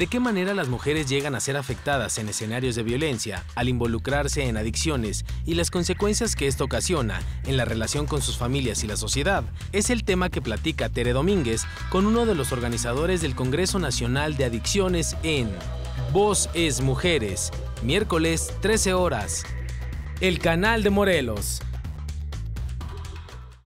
¿De qué manera las mujeres llegan a ser afectadas en escenarios de violencia al involucrarse en adicciones y las consecuencias que esto ocasiona en la relación con sus familias y la sociedad? Es el tema que platica Tere Domínguez con uno de los organizadores del Congreso Nacional de Adicciones en Voz es Mujeres, miércoles 13 horas. El canal de Morelos.